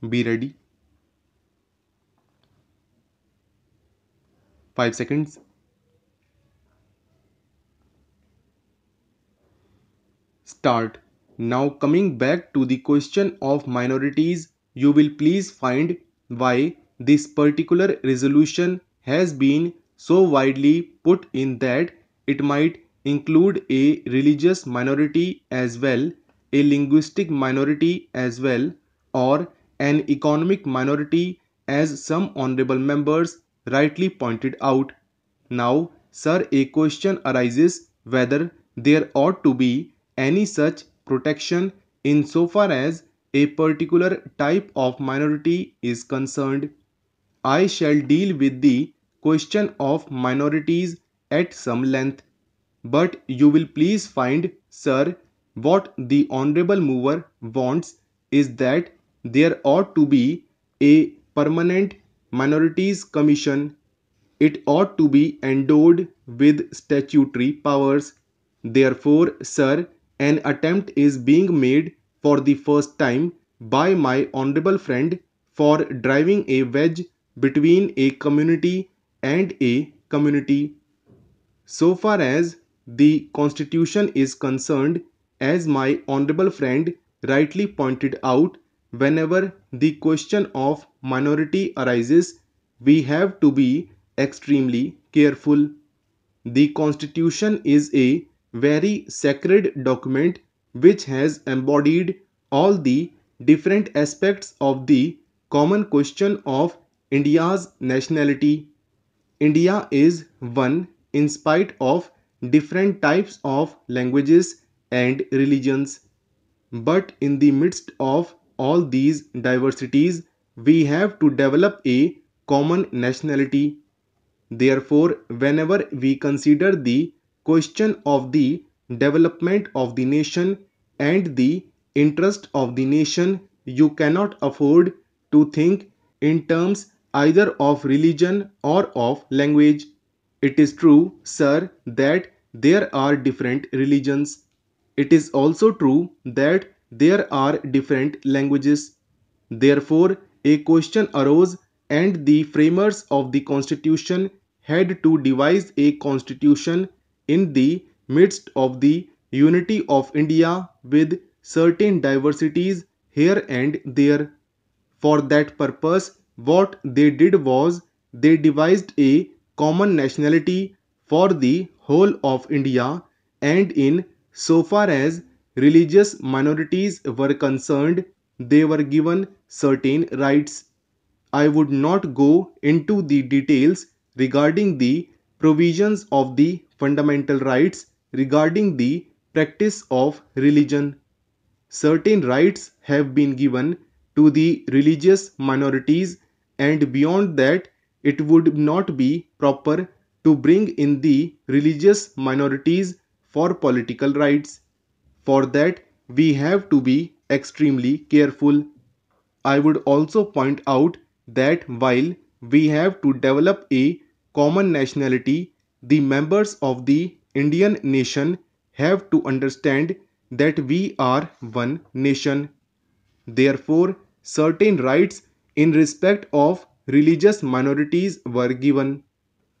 Be ready. 5 seconds. Start. Now coming back to the question of minorities, you will please find why this particular resolution has been so widely put in that it might include a religious minority as well, a linguistic minority as well, or an economic minority as some honorable members rightly pointed out. Now, sir, a question arises whether there ought to be any such protection insofar as a particular type of minority is concerned. I shall deal with the question of minorities at some length. But you will please find, sir, what the honorable mover wants is that there ought to be a permanent minorities commission. It ought to be endowed with statutory powers. Therefore, sir, an attempt is being made for the first time by my honorable friend for driving a wedge between a community and a community. So far as the constitution is concerned, as my honorable friend rightly pointed out, whenever the question of minority arises, we have to be extremely careful. The constitution is a very sacred document which has embodied all the different aspects of the common question of India's nationality. India is one in spite of different types of languages and religions. But in the midst of all these diversities, we have to develop a common nationality. Therefore, whenever we consider the question of the development of the nation and the interest of the nation, you cannot afford to think in terms either of religion or of language. It is true, sir, that there are different religions. It is also true that there are different languages. Therefore, a question arose and the framers of the constitution had to devise a constitution in the midst of the unity of India with certain diversities here and there. For that purpose, what they did was they devised a common nationality for the whole of India and in so far as religious minorities were concerned, they were given certain rights. I would not go into the details regarding the provisions of the fundamental rights regarding the practice of religion. Certain rights have been given to the religious minorities and beyond that it would not be proper to bring in the religious minorities for political rights. For that we have to be extremely careful. I would also point out that while we have to develop a common nationality, the members of the Indian nation have to understand that we are one nation. Therefore, certain rights in respect of religious minorities were given.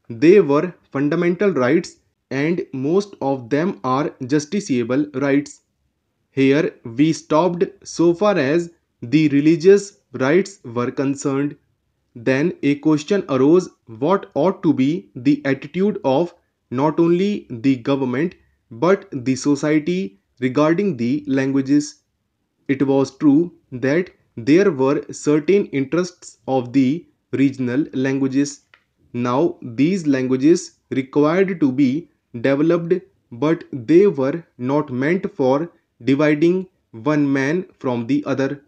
They were fundamental rights and most of them are justiciable rights. Here we stopped so far as the religious rights were concerned. Then a question arose what ought to be the attitude of not only the government but the society regarding the languages. It was true that there were certain interests of the regional languages. Now these languages required to be developed but they were not meant for dividing one man from the other.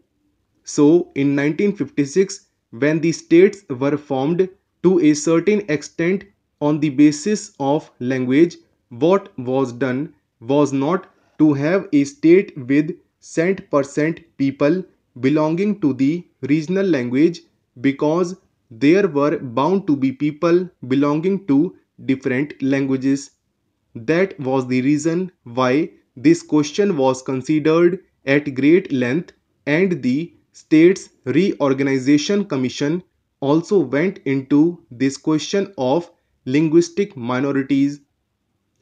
So in 1956 when the states were formed to a certain extent on the basis of language what was done was not to have a state with cent percent people belonging to the regional language because there were bound to be people belonging to different languages. That was the reason why this question was considered at great length and the States Reorganization Commission also went into this question of linguistic minorities.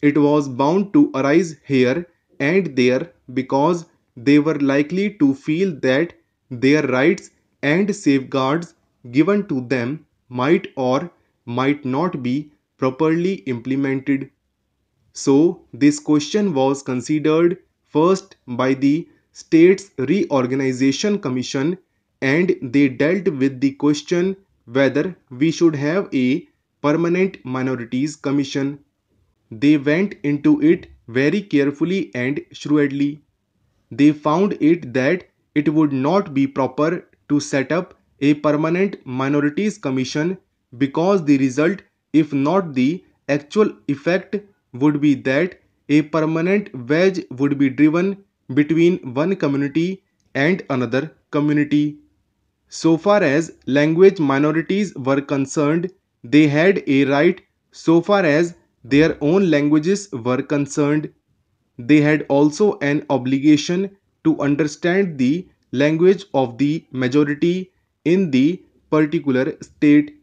It was bound to arise here and there because they were likely to feel that their rights and safeguards given to them might or might not be properly implemented. So, this question was considered first by the States Reorganization Commission and they dealt with the question whether we should have a permanent minorities commission. They went into it very carefully and shrewdly. They found it that it would not be proper to set up a permanent minorities commission because the result if not the actual effect would be that a permanent wedge would be driven between one community and another community. So far as language minorities were concerned, they had a right so far as their own languages were concerned. They had also an obligation to understand the language of the majority in the particular state.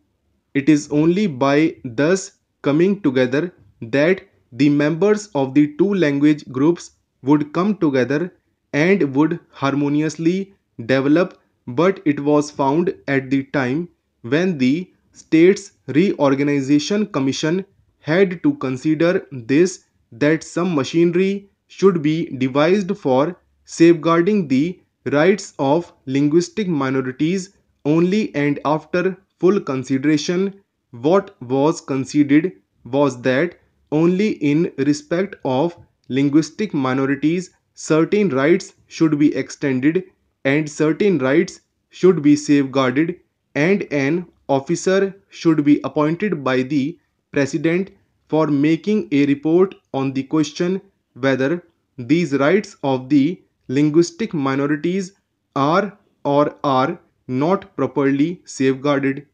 It is only by thus coming together that the members of the two language groups would come together and would harmoniously develop but it was found at the time when the States Reorganization Commission had to consider this that some machinery should be devised for safeguarding the rights of linguistic minorities only and after full consideration. What was conceded was that only in respect of linguistic minorities certain rights should be extended and certain rights should be safeguarded and an officer should be appointed by the president for making a report on the question whether these rights of the linguistic minorities are or are not properly safeguarded.